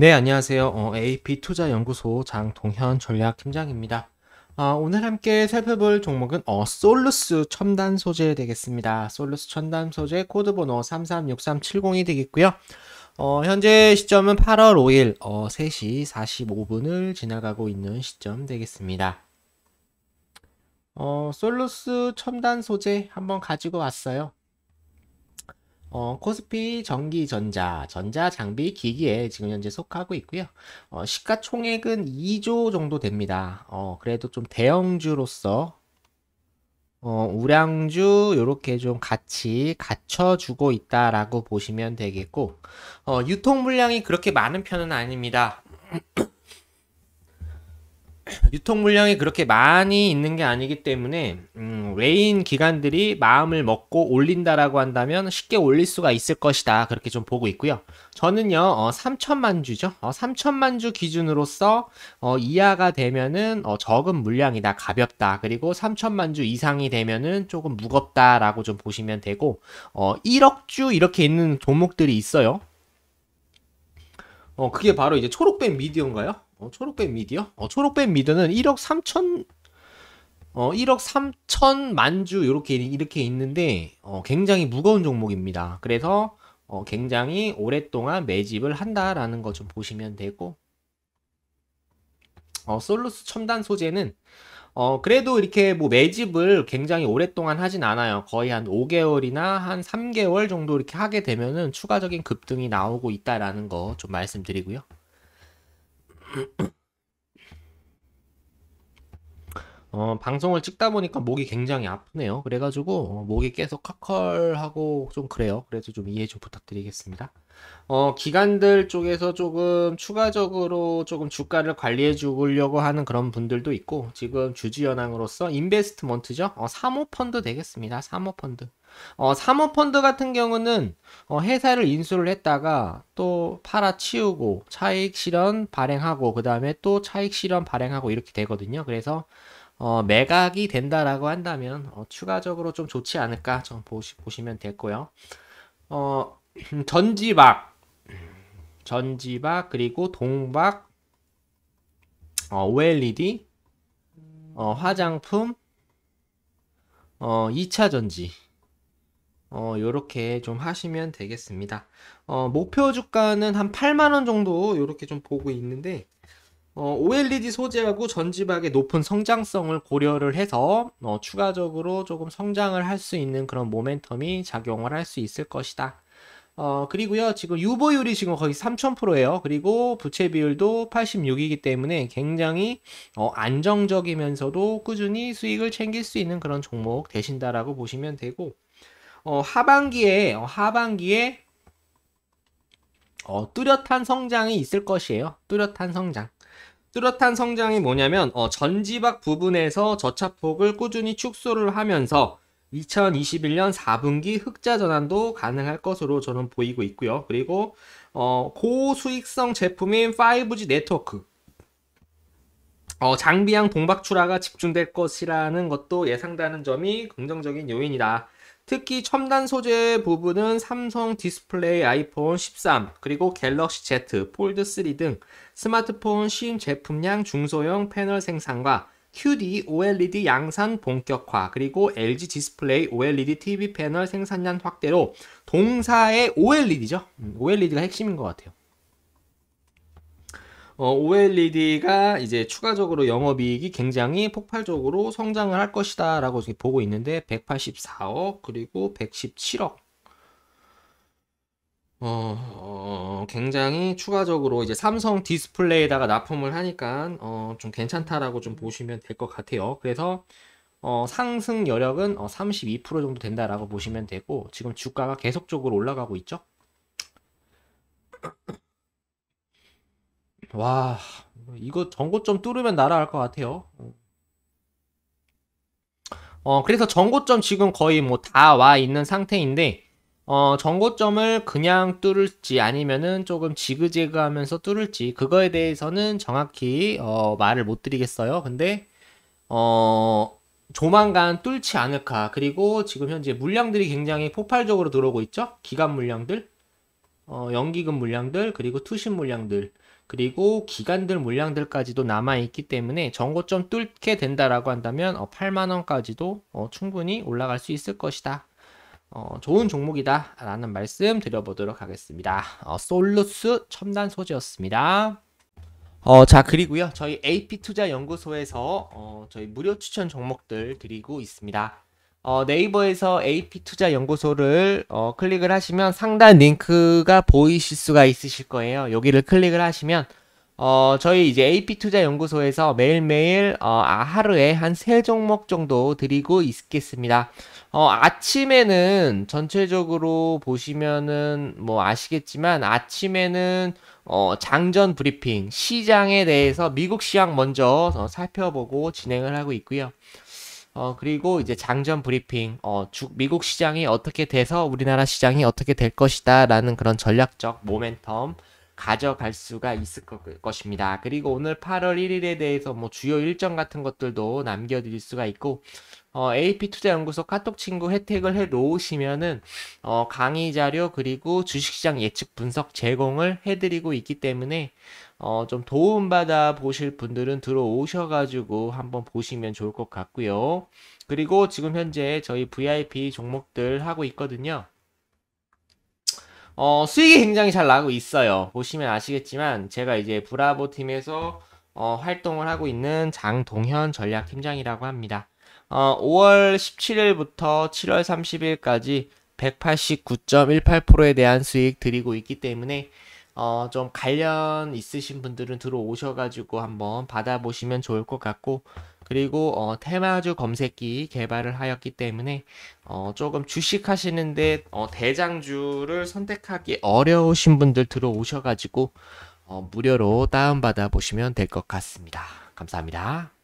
네, 안녕하세요. 어, AP투자연구소 장동현 전략팀장입니다. 어, 오늘 함께 살펴볼 종목은 어, 솔루스 첨단 소재 되겠습니다. 솔루스 첨단 소재 코드번호 336370이 되겠고요. 어, 현재 시점은 8월 5일 어, 3시 45분을 지나가고 있는 시점 되겠습니다. 어, 솔루스 첨단 소재 한번 가지고 왔어요. 어, 코스피 전기 전자, 전자 장비 기기에 지금 현재 속하고 있고요. 어, 시가총액은 2조 정도 됩니다. 어, 그래도 좀 대형주로서 어, 우량주 요렇게 좀 같이 갖춰주고 있다라고 보시면 되겠고 어, 유통 물량이 그렇게 많은 편은 아닙니다. 유통 물량이 그렇게 많이 있는 게 아니기 때문에 음, 외인 기관들이 마음을 먹고 올린다라고 한다면 쉽게 올릴 수가 있을 것이다 그렇게 좀 보고 있고요. 저는요 어, 3천만 주죠. 어, 3천만 주 기준으로서 어, 이하가 되면은 어, 적은 물량이다 가볍다 그리고 3천만 주 이상이 되면은 조금 무겁다라고 좀 보시면 되고 어, 1억 주 이렇게 있는 종목들이 있어요. 어, 그게 바로 이제 초록뱀 미디어인가요? 어, 초록뱀 미디어? 어, 초록뱀 미디어는 1억 3천 어, 1억 3천 만 주 이렇게 이렇게 있는데 어, 굉장히 무거운 종목입니다. 그래서 어, 굉장히 오랫동안 매집을 한다라는 거 좀 보시면 되고 어, 솔루스 첨단 소재는 어, 그래도 이렇게 뭐 매집을 굉장히 오랫동안 하진 않아요. 거의 한 5개월이나 한 3개월 정도 이렇게 하게 되면은 추가적인 급등이 나오고 있다라는 거 좀 말씀드리고요. 어, 방송을 찍다 보니까 목이 굉장히 아프네요. 그래가지고, 어, 목이 계속 카컬하고 좀 그래요. 그래서 좀 이해 좀 부탁드리겠습니다. 어, 기관들 쪽에서 조금 추가적으로 조금 주가를 관리해 주려고 하는 그런 분들도 있고, 지금 주주연항으로서 인베스트먼트죠? 어, 사모펀드 되겠습니다. 사모펀드. 어, 사모펀드 같은 경우는 어, 회사를 인수를 했다가 또 팔아치우고 차익 실현 발행하고 그 다음에 또 차익 실현 발행하고 이렇게 되거든요. 그래서 어, 매각이 된다라고 한다면 어, 추가적으로 좀 좋지 않을까 좀 보시, 보시면 됐고요. 어, 전지박, 전지박 그리고 동박, 어, OLED, 어, 화장품, 어, 2차 전지. 어, 요렇게 좀 하시면 되겠습니다. 어, 목표 주가는 한 8만원 정도 요렇게 좀 보고 있는데, 어, OLED 소재하고 전지박의 높은 성장성을 고려를 해서, 어, 추가적으로 조금 성장을 할 수 있는 그런 모멘텀이 작용을 할 수 있을 것이다. 어, 그리고요, 지금 유보율이 지금 거의 3000%예요. 그리고 부채 비율도 86이기 때문에 굉장히 어, 안정적이면서도 꾸준히 수익을 챙길 수 있는 그런 종목 되신다라고 보시면 되고, 어, 하반기에 어, 하반기에 어, 뚜렷한 성장이 있을 것이에요. 뚜렷한 성장. 뚜렷한 성장이 뭐냐면 어, 전지박 부분에서 저차폭을 꾸준히 축소를 하면서 2021년 4분기 흑자 전환도 가능할 것으로 저는 보이고 있고요. 그리고 어, 고수익성 제품인 5G 네트워크 어, 장비향 동박 출하가 집중될 것이라는 것도 예상되는 점이 긍정적인 요인이다. 특히 첨단 소재 부분은 삼성 디스플레이 아이폰 13 그리고 갤럭시 Z 폴드 3 등 스마트폰 신제품향 중소형 패널 생산과 QD OLED 양산 본격화 그리고 LG 디스플레이 OLED TV 패널 생산량 확대로 동사의 OLED죠. OLED가 핵심인 것 같아요. 어, OLED가 이제 추가적으로 영업이익이 굉장히 폭발적으로 성장을 할 것이다 라고 보고 있는데 184억 그리고 117억 어, 어, 굉장히 추가적으로 이제 삼성 디스플레이에다가 납품을 하니까 어, 좀 괜찮다라고 좀 보시면 될 것 같아요. 그래서 어, 상승 여력은 어, 32% 정도 된다라고 보시면 되고 지금 주가가 계속적으로 올라가고 있죠. 와, 이거 전고점 뚫으면 날아갈 것 같아요. 어, 그래서 전고점 지금 거의 뭐 다 와 있는 상태인데, 어, 전고점을 그냥 뚫을지 아니면은 조금 지그재그 하면서 뚫을지, 그거에 대해서는 정확히, 어, 말을 못 드리겠어요. 근데, 어, 조만간 뚫지 않을까. 그리고 지금 현재 물량들이 굉장히 폭발적으로 들어오고 있죠? 기간 물량들. 어, 연기금 물량들 그리고 투신 물량들 그리고 기관들 물량들까지도 남아 있기 때문에 전고점 뚫게 된다라고 한다면 어, 8만 원까지도 어, 충분히 올라갈 수 있을 것이다. 어, 좋은 종목이다 라는 말씀 드려보도록 하겠습니다. 어, 솔루스 첨단 소재였습니다. 어, 자, 그리고요. 저희 AP투자연구소에서 어, 저희 무료 추천 종목들 드리고 있습니다. 어, 네이버에서 AP투자 연구소를 어, 클릭을 하시면 상단 링크가 보이실 수가 있으실 거예요. 여기를 클릭을 하시면 어, 저희 이제 AP투자 연구소에서 매일매일 어, 아, 하루에 한 세 종목 정도 드리고 있겠습니다. 어, 아침에는 전체적으로 보시면은 뭐 아시겠지만 아침에는 어, 장전 브리핑, 시장에 대해서 미국 시장 먼저 어, 살펴보고 진행을 하고 있고요. 어, 그리고 이제 장전 브리핑, 어, 주, 미국 시장이 어떻게 돼서 우리나라 시장이 어떻게 될 것이다 라는 그런 전략적 모멘텀 가져갈 수가 있을 것 입니다. 그리고 오늘 8월 1일에 대해서 뭐 주요 일정 같은 것들도 남겨드릴 수가 있고, 어, AP투자연구소 카톡 친구 혜택을 해 놓으시면은 어, 강의 자료 그리고 주식시장 예측 분석 제공을 해드리고 있기 때문에 어, 좀 도움받아 보실 분들은 들어오셔가지고 한번 보시면 좋을 것 같고요. 그리고 지금 현재 저희 VIP 종목들 하고 있거든요. 어, 수익이 굉장히 잘 나고 있어요. 보시면 아시겠지만 제가 이제 브라보 팀에서 어, 활동을 하고 있는 장동현 전략팀장이라고 합니다. 어, 5월 17일부터 7월 30일까지 189.18%에 대한 수익 드리고 있기 때문에 어, 좀 관련 있으신 분들은 들어오셔가지고 한번 받아보시면 좋을 것 같고 그리고 어, 테마주 검색기 개발을 하였기 때문에 어, 조금 주식 하시는데 어, 대장주를 선택하기 어려우신 분들 들어오셔가지고 어, 무료로 다운받아 보시면 될 것 같습니다. 감사합니다.